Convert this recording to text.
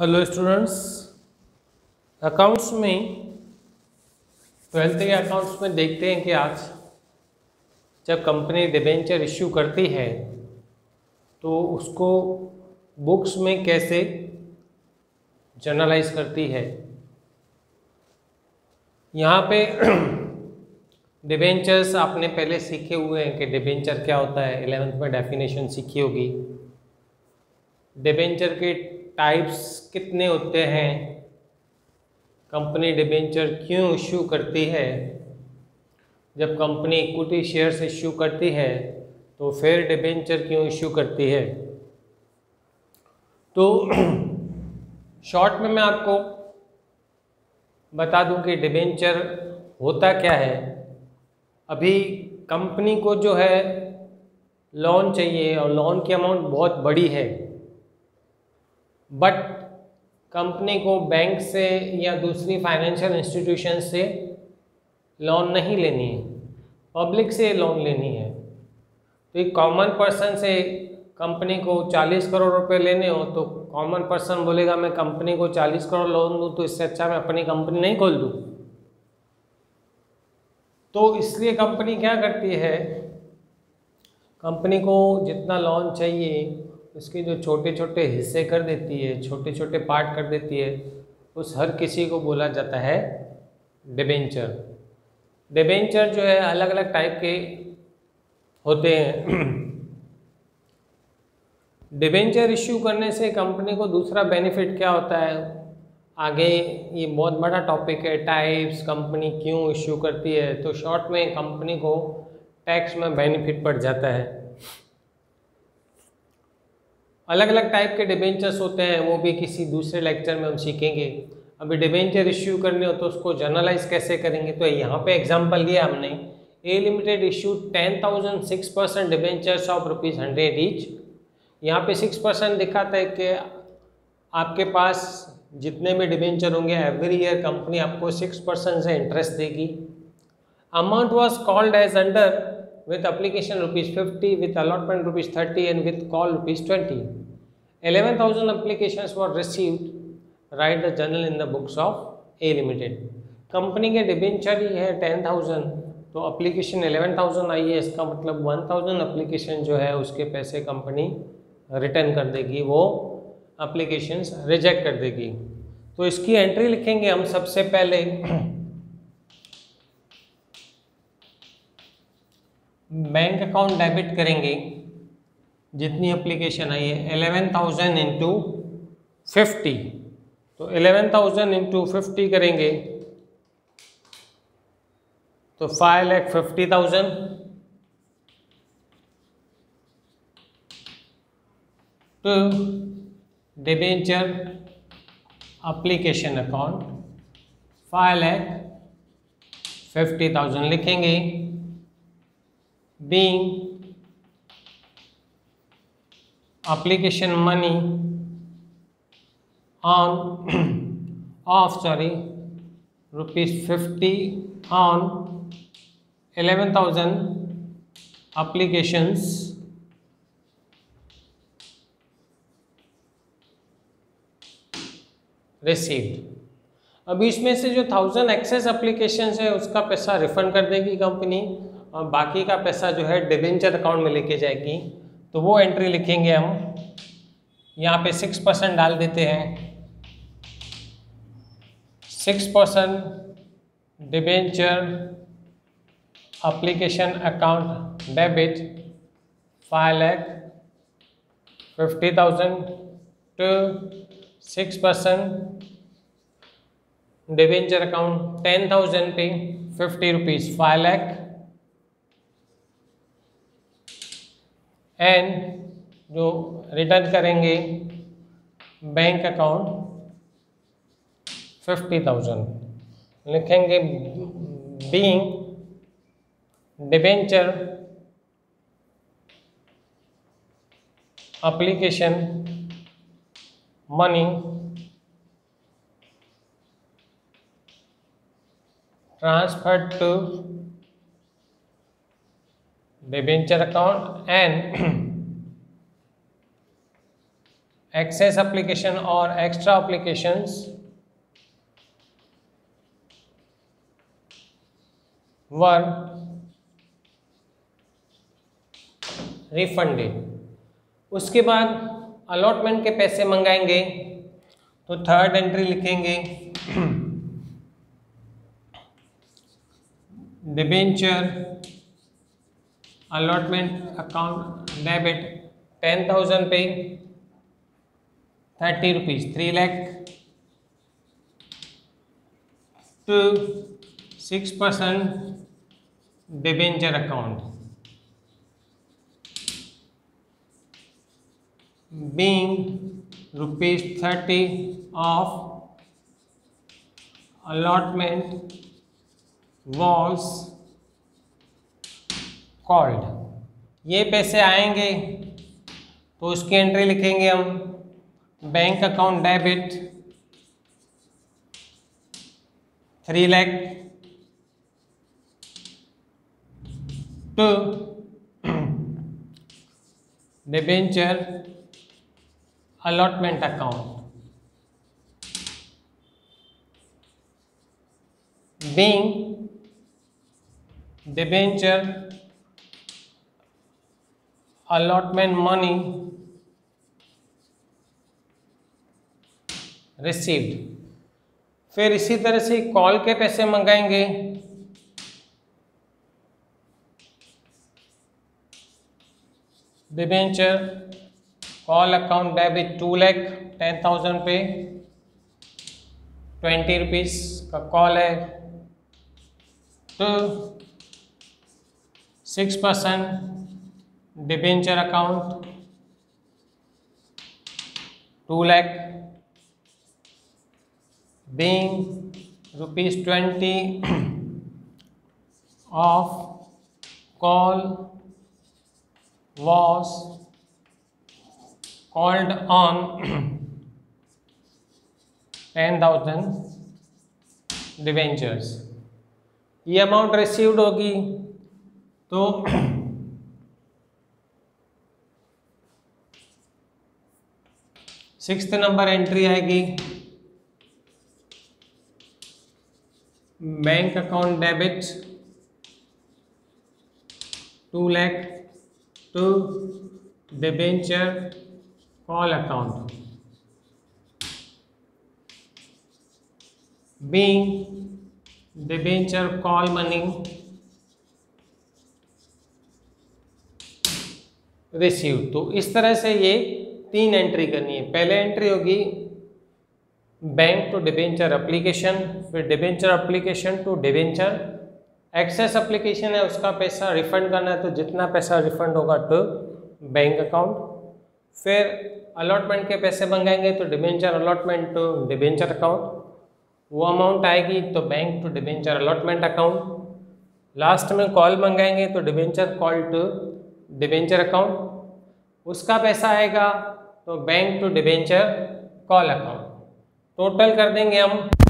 Hello students accounts में twelfth के accounts में देखते हैं कि आज जब कंपनी डिबेंचर इश्यू करती है तो उसको बुक्स में कैसे जर्नलाइज करती है? यहाँ पे डिबेंचर्स आपने पहले सीखे हुए हैं कि डिबेंचर क्या होता है? एलेवेंथ में डेफिनेशन सीखी होगी। डिबेंचर के टाइप्स कितने होते हैं? कंपनी डिबेंचर क्यों इश्यू करती है? जब कंपनी इक्विटी शेयर्स इश्यू करती है तो फिर डिबेंचर क्यों इश्यू करती है? तो शॉर्ट में मैं आपको बता दूँ कि डिबेंचर होता क्या है। अभी कंपनी को जो है लोन चाहिए और लोन की अमाउंट बहुत बड़ी है। बट कंपनी को बैंक से या दूसरी फाइनेंशियल इंस्टीट्यूशन से लोन नहीं लेनी है। पब्लिक से लोन लेनी है। तो एक कॉमन पर्सन से कंपनी को 40 करोड़ रुपए लेने हो तो कॉमन पर्सन बोलेगा, मैं कंपनी को 40 करोड़ लोन दूँ तो इससे अच्छा मैं अपनी कंपनी नहीं खोल दूँ। तो इसलिए कंपनी क्या करती है? कंपनी को जितना लोन चाहिए उसके जो छोटे छोटे हिस्से कर देती है छोटे छोटे पार्ट कर देती है, उस हर किसी को बोला जाता है डिबेंचर डिबेंचर जो है अलग अलग टाइप के होते हैं। डिबेंचर इश्यू करने से कंपनी को दूसरा बेनिफिट क्या होता है? आगे ये बहुत बड़ा टॉपिक है टाइप्स कंपनी क्यों इश्यू करती है? तो शॉर्ट में कंपनी को टैक्स में बेनिफिट पड़ जाता है। अलग अलग टाइप के डिबेंचर्स होते हैं, वो भी किसी दूसरे लेक्चर में हम सीखेंगे। अभी डिबेंचर इश्यू करने हो तो उसको जर्नलाइज कैसे करेंगे? तो यहाँ पे एग्जांपल लिया हमने। A limited issue ten thousand six percent debentures of rupees hundred each यहाँ पे सिक्स परसेंट दिखाता है कि आपके पास जितने भी डिबेंचर होंगे एवरी ईयर कंपनी आपको सिक्स परसेंट से इंटरेस्ट देगी। Amount was called as under with application rupees 50 with allotment rupees 30 and with call rupees 20 11000 applications were received write the journal in the books of a limited company के debenture ही है 10000 तो application 11000 आई है इसका मतलब 1000 application जो है उसके पैसे कंपनी रिटर्न कर देगी वो अप्लीकेशंस रिजेक्ट कर देगी तो इसकी एंट्री लिखेंगे हम सबसे पहले बैंक अकाउंट डेबिट करेंगे, जितनी एप्लीकेशन आई है एलेवन थाउज़ेंड इंटू फिफ्टी तो एलेवन थाउज़ेंड इंटू फिफ्टी करेंगे तो five lakh fifty thousand to debenture application account five lakh fifty thousand लिखेंगे. Being application money on of sorry rupees 50 on 11000 applications received अभी इसमें से जो थाउज़ेंड एक्सेस एप्लीकेशंस है उसका पैसा रिफंड कर देगी कंपनी और बाकी का पैसा जो है डिबेंचर अकाउंट में लेके जाएगी। तो वो एंट्री लिखेंगे हम। यहाँ पे सिक्स परसेंट डाल देते हैं। Six percent debenture application account debit five lakh fifty thousand to six percent debenture account ten thousand पे fifty rupees five lakh and जो रिटर्न करेंगे बैंक अकाउंट फिफ्टी थाउज़ेंड लिखेंगे being debenture application money transferred to debenture account and excess application or extra applications were refunded उसके बाद allotment के पैसे मंगाएँगे तो थर्ड एंट्री लिखेंगे debenture allotment account debit ten thousand पे thirty rupees three lakh to six percent debenture account being rupees 30 of allotment was called. ये पैसे आएँगे तो उसकी एंट्री लिखेंगे हम bank account debit three lakh to debenture allotment account being debenture allotment money received. फिर इसी तरह से कॉल के पैसे मंगाएँगे। Debenture call account debit two lakh ten thousand पे ट्वेंटी रुपीज़ का कॉल है। To six percent debenture account two lakh being rupees twenty of call was called on 10,000 debentures ये अमाउंट रिसीव्ड होगी तो सिक्स नंबर एंट्री आएगी। Bank account debit, two lakh, to debenture call account being debenture call money receive. तो इस तरह से ये तीन एंट्री करनी है। पहले एंट्री होगी बैंक टू डिबेंचर एप्लीकेशन फिर debenture application to debenture excess application है, उसका पैसा रिफंड करना है तो जितना पैसा रिफंड होगा टू बैंक अकाउंट फिर अलॉटमेंट के पैसे मंगाएँगे तो debenture allotment to debenture account वो अमाउंट आएगी तो bank to debenture allotment account last में कॉल मंगाएँगे तो debenture call to debenture account उसका पैसा आएगा तो bank to debenture call account total कर देंगे हम